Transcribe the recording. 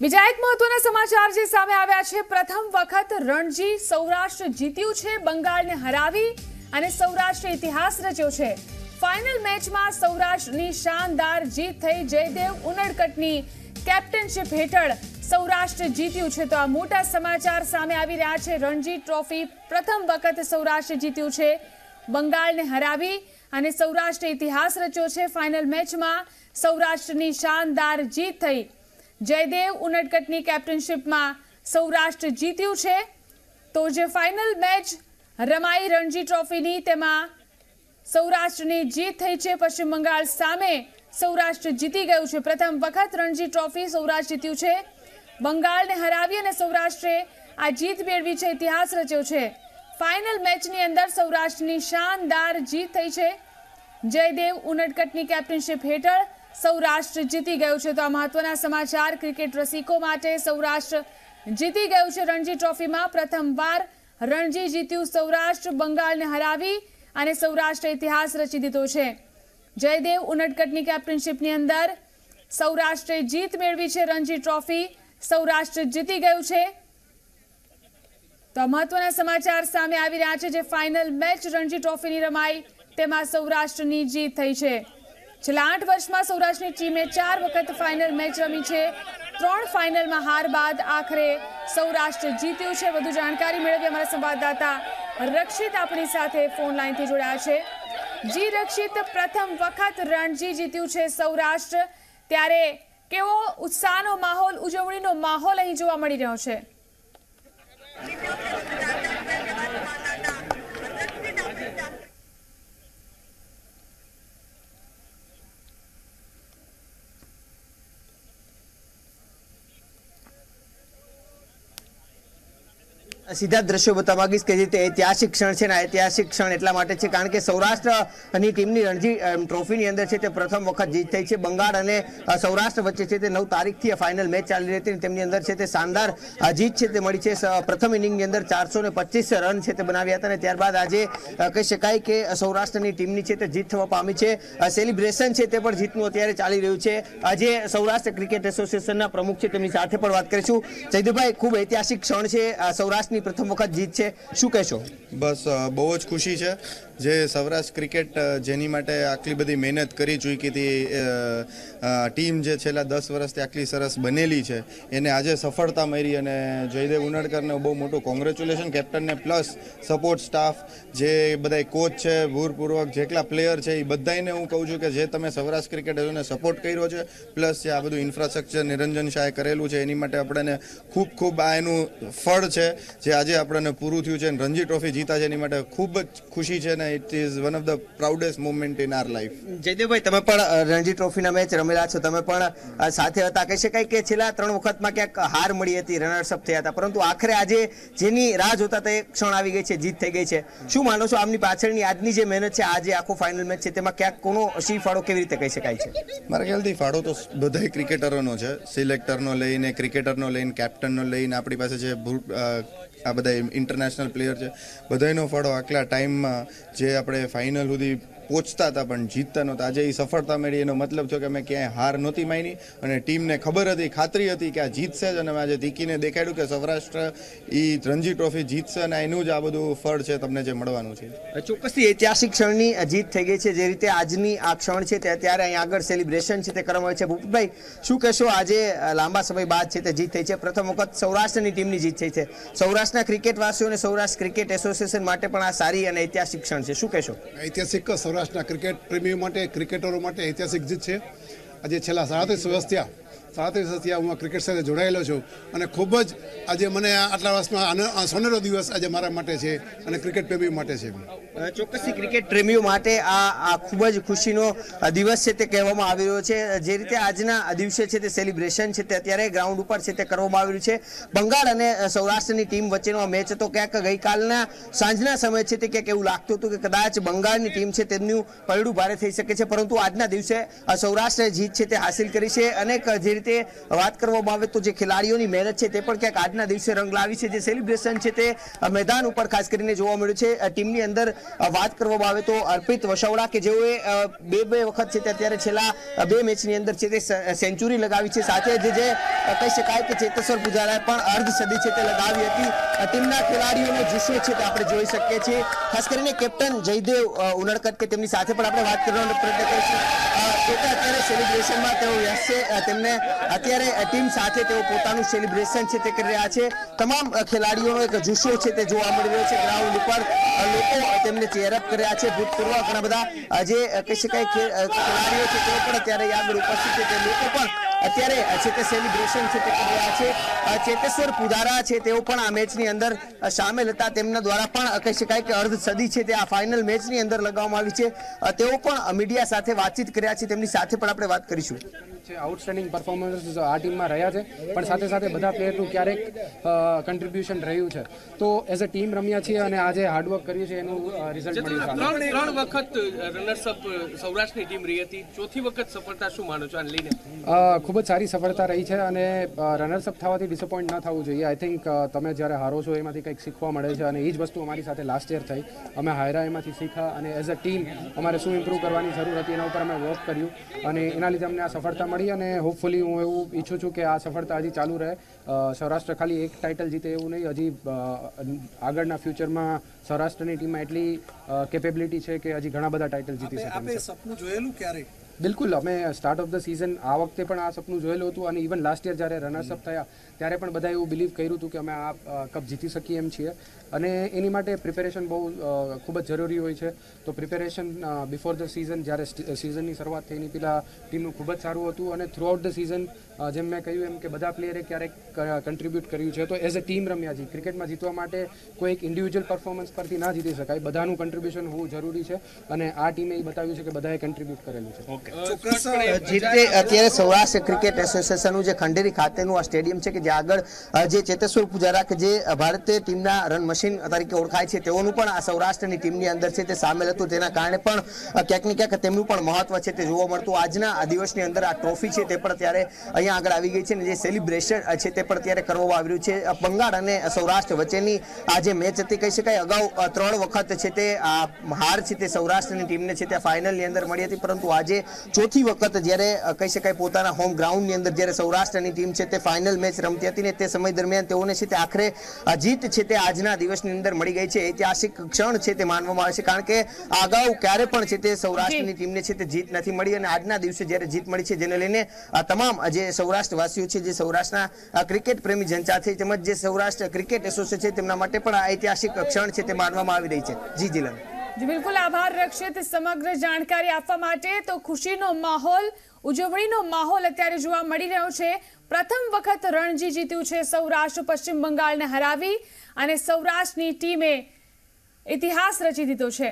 બીજા એક મહત્વના સમાચાર જે સામે આવ્યા છે, પ્રથમ વખત રણજી સૌરાષ્ટ્ર જીત્યું છે, બંગાળને હરાવી અને સૌરાષ્ટ્ર ઇતિહાસ રચ્યો છે. ફાઇનલ મેચમાં સૌરાષ્ટ્રની શાનદાર જીત થઈ જયદેવ ઉનડકટની કેપ્ટનશીપ હેઠળ સૌરાષ્ટ્ર જીત્યું છે. તો આ મોટા સમાચાર સામે આવી રહ્યા છે. રણજી ટ્રોફી પ્રથમ વખત સૌરાષ્ટ્ર જીત્યું છે, બંગાળને હરાવી અને સૌરાષ્ટ્ર ઇતિહાસ રચ્યો છે. ફાઇનલ મેચમાં સૌરાષ્ટ્રની શાનદાર જીત થઈ જયદેવ ઉનડકટની કેપ્ટનશીપમાં સૌરાષ્ટ્ર જીત્યું છે. તો જે ફાઇનલ મેચ રમાઈ રણજી ટ્રોફીની તેમાં સૌરાષ્ટ્રની જીત થઈ છે. પશ્ચિમ બંગાળ સામે સૌરાષ્ટ્ર જીતી ગયું છે. પ્રથમ વખત રણજી ટ્રોફી સૌરાષ્ટ્ર જીત્યું છે. બંગાળને હરાવી અને સૌરાષ્ટ્રે આ જીત મેળવી છે. ઇતિહાસ રચ્યો છે. ફાઇનલ મેચની અંદર સૌરાષ્ટ્રની શાનદાર જીત થઈ છે. જયદેવ ઉનડકટની કેપ્ટનશીપ હેઠળ સૌરાષ્ટ્ર જીતી ગયું છે તો આ મહત્વના સમાચાર ક્રિકેટ રસિકો માટે સૌરાષ્ટ્ર જીતી ગયું છે રણજી ટ્રોફીમાં. પ્રથમવાર રણજી જીત્યું સૌરાષ્ટ્ર, બંગાળને હરાવી અને સૌરાષ્ટ્ર ઇતિહાસ રચી દીધો છે. જયદેવ ઉનડકટની કેપ્ટનશીપની અંદર સૌરાષ્ટ્રે જીત મેળવી છે રણજી ટ્રોફી. સૌરાષ્ટ્ર જીતી ગયું છે. તો મહત્વના સમાચાર સામે આવી રહ્યા છે જે ફાઇનલ મેચ રણજી ટ્રોફીની રમાઈ, તેમાં સૌરાષ્ટ્રની જીત થઈ છે. છેલ્લા આઠ વર્ષમાં સૌરાષ્ટ્રની ટીમે ચાર વખત ફાઇનલ મેચ રમી છે. ત્રણ ફાઇનલમાં હાર બાદ આખરે સૌરાષ્ટ્ર જીત્યું છે. વધુ જાણકારી મેળવી અમારા સંવાદદાતા રક્ષિત આપણી સાથે ફોન લાઈનથી જોડાયા છે. જી રક્ષિત, પ્રથમ વખત રણજી જીત્યું છે સૌરાષ્ટ્ર. ત્યારે કેવો ઉત્સાહનો માહોલ, ઉજવણીનો માહોલ અહીં જોવા મળી રહ્યો છે? સીધા દ્રશ્યો બતાવવા માંગીશ કે જે ઐતિહાસિક ક્ષણ છે ને ઐતિહાસિક ક્ષણ એટલા માટે છે કારણ કે સૌરાષ્ટ્રની ટીમની રણજી ટ્રોફીની અંદર છે તે પ્રથમ વખત જીત થઈ છે. બંગાળ અને સૌરાષ્ટ્ર વચ્ચે છે તે નવ તારીખથી ફાઇનલ મેચ ચાલી રહી હતી તેમની અંદર છે તે શાનદાર જીત છે તે મળી છે. પ્રથમ ઇનિંગની અંદર ચારસો રન છે તે બનાવ્યા હતા અને ત્યારબાદ આજે કહી શકાય કે સૌરાષ્ટ્રની ટીમની છે તે જીત થવા પામી છે. સેલિબ્રેશન છે તે પણ જીતનું અત્યારે ચાલી રહ્યું છે. આજે સૌરાષ્ટ્ર ક્રિકેટ એસોસિએશનના પ્રમુખ છે તેમની સાથે પણ વાત કરીશું. જયદુભાઈ ખૂબ ઐતિહાસિક ક્ષણ છે અ, પ્રથમ વખત જીત છે. શું કહેશો? બસ બહુ જ ખુશી છે. જે સૌરાષ્ટ્ર ક્રિકેટ જેની માટે આટલી બધી મહેનત કરી ચૂકી હતી ટીમ જે છેલ્લા દસ વર્ષથી આટલી સરસ બનેલી છે, એને આજે સફળતા મળી અને જયદેવ ઉનડકરને બહુ મોટું કોંગ્રેચ્યુલેશન કેપ્ટનને પ્લસ સપોર્ટ સ્ટાફ જે બધા કોચ છે, ભૂરપૂર્વક જેટલા પ્લેયર છે, એ બધાને હું કહું છું કે જે તમે સૌરાષ્ટ્ર ક્રિકેટરોને સપોર્ટ કર્યો છે પ્લસ જે આ બધું ઇન્ફ્રાસ્ટ્રક્ચર નિરંજન શાહે કરેલું છે, એની માટે આપણને ખૂબ ખૂબ આ એનું ફળ છે, જે આજે આપણને પૂરું થયું છે રણજી ટ્રોફી જીતા છે, એની માટે ખૂબ જ ખુશી છે ને it is one of the proudest moment in our life Jaydevbhai તમે પણ રણજી ટ્રોફીના મેચ રમેલા છો. તમે પણ સાથે હતા. કહી શકાય કે છેલ્લા ત્રણ વખતમાં ક્યાંક હાર મળી હતી રનર્સઅપ થયા હતા. પરંતુ આખરે આજે જેની રાહ જોતા તે ક્ષણ આવી ગઈ છે જીત થઈ ગઈ છે. શું માનો છો આમની પાછળની આજની જે મહેનત છે આજે આખો ફાઇનલ મેચ છે તેમાં ક્યાંક કોનો સી ફાળો કેવી રીતે કહી શકાય છે? મારા ખ્યાલથી ફાળો તો બધાય ક્રિકેટરોનો છે. સિલેક્ટરનો લઈને ક્રિકેટરનો લઈને કેપ્ટનનો લઈને આપણી પાસે જે આ બધા ઇન્ટરનેશનલ પ્લેયર છે. બધાયનો ફાળો આટલા ટાઈમમાં જે આપણે ફાઇનલ સુધી પહોંચતા હતા પણ જીતતા નહોતા આજે એ સફળતા મળી એનો મતલબ થયો કે અમે ક્યાંય હાર નહોતી માની અને ટીમને ખબર હતી ખાતરી હતી કે આ જીતશે જ. અને અમે આજે ધીકીને દેખાડ્યું કે સૌરાષ્ટ્ર એ રણજી ટ્રોફી જીતશે અને એનું જ આ બધું ફળ છે તમને જે મળવાનું છે. ચોક્કસથી ઐતિહાસિક ક્ષણની જીત થઈ ગઈ છે. જે રીતે આજની આ ક્ષણ છે તે અત્યારે અહીં આગળ સેલિબ્રેશન છે તે કરવામાં આવે છે. ભૂપતભાઈ શું કહેશો આજે લાંબા સમય બાદ છે તે જીત થઈ છે? પ્રથમ વખત સૌરાષ્ટ્રની ટીમની જીત થઈ છે. સૌરાષ્ટ્રના ક્રિકેટવાસીઓ અને સૌરાષ્ટ્ર ક્રિકેટ એસોસિએશન માટે પણ આ સારી અને ઐતિહાસિક ક્ષણ છે. શું કહેશો? ઐતિહાસિક સૌરાષ્ટ્રના ક્રિકેટ પ્રેમીઓ માટે ક્રિકેટરો માટે ઐતિહાસિક જીત છે. આજે છેલ્લા સાડત્રીસ વર્ષ થયા. સાડત્રીસ વર્ષથી હું ક્રિકેટ સાથે જોડાયેલો છું. અને ખૂબ જ આજે મને આટલા વર્ષમાં સોનેરો દિવસ આજે મારા માટે છે અને ક્રિકેટ પ્રેમીઓ માટે છે. ચોક્કસથી ક્રિકેટ પ્રેમીઓ માટે આ આ ખૂબ જ ખુશીનો દિવસ છે તે કહેવામાં આવી રહ્યો છે. જે રીતે આજના દિવસે છે તે સેલિબ્રેશન છે તે અત્યારે ગ્રાઉન્ડ ઉપર છે તે કરવામાં આવી રહ્યું છે. બંગાળ અને સૌરાષ્ટ્રની ટીમ વચ્ચેનો મેચ હતો. ક્યાંક ગઈકાલના સાંજના સમય છે તે ક્યાંક એવું લાગતું હતું કે કદાચ બંગાળની ટીમ છે તેમનું પરડું ભારે થઈ શકે છે. પરંતુ આજના દિવસે સૌરાષ્ટ્રે જીત છે તે હાંસિલ કરી છે. અનેક જે રીતે વાત કરવામાં આવે તો જે ખેલાડીઓની મહેનત છે તે પણ ક્યાંક આજના દિવસે રંગ લાવી છે. જે સેલિબ્રેશન છે તે મેદાન ઉપર ખાસ કરીને જોવા મળ્યું છે. ટીમની અંદર વાત કરવામાં આવે તો અર્પિત વસાવડા કે જેઓએ બે બે વખત છે તે અત્યારે છેલ્લા બે મેચની અંદર છે તે સેન્ચુરી લગાવી છે. સાથે જ જે કહી શકાય કે ચેતેશ્વર પૂજારાએ પણ અર્ધ સદી છે તે લગાવી હતી. ટીમના ખેલાડીઓનો જુસ્સો છે તે આપણે જોઈ શકીએ છીએ. ખાસ કરીને કેપ્ટન જયદેવ ઉનડકટ કે તેમની સાથે પણ આપણે વાત કરવાનો પ્રયત્ન કરીશું. કે અત્યારે સેલિબ્રેશનમાં તેઓ વ્યસ્ત છે. તેમને અત્યારે ટીમ સાથે તેઓ પોતાનું સેલિબ્રેશન છે તે કરી રહ્યા છે. તમામ ખેલાડીઓનો એક જુસ્સો છે તે જોવા મળી રહ્યો છે. ગ્રાઉન્ડ ઉપર લોકો તેમને ચેરઅપ કર્યા છે. ભૂતપૂર્વ ઘણા બધા જે કહી શકાય ખેલાડીઓ છે, તેઓ પણ અત્યારે આગળ ઉપસ્થિત છે. તે લોકો પણ અત્યારે છે તે સેલિબ્રેશન છે તે કરી રહ્યા છે. ચેતેશ્વર પુજારા છે તેઓ પણ આ મેચની અંદર સામેલ હતા. તેમના દ્વારા પણ કહી શકાય કે અર્ધ સદી છે તે આ ફાઇનલ મેચની અંદર લગાવવામાં આવી છે. તેઓ પણ મીડિયા સાથે વાતચીત કર્યા છે. તેમની સાથે પણ આપણે વાત કરીશું. છે આઉટસ્ટેન્ડિંગ પરફોર્મન્સ આ ટીમમાં રહ્યા છે. પણ સાથે સાથે બધા પ્લેયરનું ક્યારેક કન્ટ્રીબ્યુશન રહ્યું છે. તો એઝ અ ટીમ રમ્યા છીએ અને આજે હાર્ડવર્ક કર્યું છે એનું રિઝલ્ટ મળ્યું છે ત્રણ ત્રણ વખત રનર્સઅપ સૌરાષ્ટ્રની ટીમ રહી હતી. ચોથી વખત સફળતા શું માનો છો આને લઈને? ખૂબ જ સારી સફળતા રહી છે અને રનર્સઅપ થવાથી ડિસઅપોઇન્ટ ન થવું જોઈએ. આઈ થિંક તમે જ્યારે હારો છો એમાંથી કંઈક શીખવા મળે છે અને એ જ વસ્તુ અમારી સાથે લાસ્ટ યર થઈ. અમે હાયરા એમાંથી શીખ્યા અને એઝ અ ટીમ અમારે શું ઇમ્પ્રૂવ કરવાની જરૂર હતી એના ઉપર અમે વર્ક કર્યું અને એના લીધે અમને આ સફળતા મળી અને હોપફુલી હું એવું ઈચ્છું છું કે આ સફળતા હજી ચાલુ રહે. સૌરાષ્ટ્ર ખાલી એક ટાઇટલ જીતે એવું નહીં. હજી આગળના ફ્યુચરમાં સૌરાષ્ટ્રની ટીમમાં એટલી કેપેબિલિટી છે કે હજી ઘણા બધા ટાઇટલ જીતી શકે સપનું જોયેલું ક્યારે? બિલકુલ અમે સ્ટાર્ટ ઓફ ધ સિઝન આ વખતે પણ આ સપનું જોયેલું હતું અને ઇવન લાસ્ટ યર જ્યારે રનર્સઅપ થયા ત્યારે પણ બધા એવું બિલીવ કર્યું હતું કે અમે આ કપ જીતી શકીએ એમ છીએ. અને એની માટે પ્રિપેરેશન બહુ ખૂબ જ જરૂરી હોય છે. તો પ્રિપેરેશન બિફોર ધ સિઝન જ્યારે સિઝનની શરૂઆત થઈ એની પહેલાં ટીમનું ખૂબ જ સારું હતું. અને થ્રુ આઉટ ધ સિઝન જેમ મેં કહ્યું એમ કે બધા પ્લેયરે ક્યારેક કન્ટ્રીબ્યુટ કર્યું છે. તો એઝ અ ટીમ રમ્યા છીએ. ક્રિકેટમાં જીતવા માટે કોઈ એક ઇન્ડિવિજ્યુઅલ પરફોર્મન્સ પરથી ના જીતી શકાય. બધાનું કન્ટ્રીબ્યુશન હોવું જરૂરી છે. અને આ ટીમે એ બતાવ્યું છે કે બધાએ કન્ટ્રીબ્યુટ કરેલું છે. જે રીતે અત્યારે સૌરાષ્ટ્ર ક્રિકેટ એસોસિએશનનું જે ખંડેરી ખાતેનું આ સ્ટેડિયમ છે કે જે આગળ જે ચેતેશ્વર પુજારા કે જે ભારતીય ટીમના રન મશીન તરીકે ઓળખાય છે તેઓનું પણ આ સૌરાષ્ટ્રની ટીમની અંદર છે તે સામેલ હતું. તેના કારણે પણ ક્યાંક ને ક્યાંક તેમનું પણ મહત્વ છે તે જોવા મળતું. આજના આ દિવસની અંદર આ ટ્રોફી છે તે પણ ત્યારે અહીંયા આગળ આવી ગઈ છે અને જે સેલિબ્રેશન છે તે પણ ત્યારે કરવામાં આવી રહ્યું છે. બંગાળ અને સૌરાષ્ટ્ર વચ્ચેની આ જે મેચ હતી કહી શકાય અગાઉ ત્રણ વખત છે તે આ હાર છે તે સૌરાષ્ટ્રની ટીમને છે તે ફાઇનલની અંદર મળી હતી. પરંતુ આજે ચોથી વખત જ્યારે કહી શકાય પોતાના હોમ ગ્રાઉન્ડની અંદર જ્યારે સૌરાષ્ટ્રની ટીમ છે તે ફાઇનલ મેચ રમતી હતી ને તે સમય દરમિયાન તેઓને છે તે આખરે જીત છે તે આજના દિવસની અંદર મળી ગઈ છે. ઐતિહાસિક ક્ષણ છે તે માનવામાં આવે છે કારણ કે અગાઉ ક્યારે પણ છે તે સૌરાષ્ટ્રની ટીમને છે તે જીત નથી મળી અને આજના દિવસે જ્યારે જીત મળી છે જેને લઈને તમામ જે સૌરાષ્ટ્રવાસીઓ છે જે સૌરાષ્ટ્રના ક્રિકેટ પ્રેમી જનતા છે તેમજ જે સૌરાષ્ટ્ર ક્રિકેટ એસોસિએશન છે તેમના માટે પણ આ ઐતિહાસિક ક્ષણ છે તે માનવામાં આવી રહી છે. જી જીલન. બિલકુલ આભાર રક્ષિત સમગ્ર જાણકારી આપવા માટે. તો ખુશીનો માહોલ, ઉજવણીનો માહોલ અત્યારે જોવા મળી રહ્યો છે. પ્રથમ વખત રણજી જીત્યું છે સૌરાષ્ટ્ર, પશ્ચિમ બંગાળને હરાવી અને સૌરાષ્ટ્રની ટીમે ઇતિહાસ રચી દીધો છે.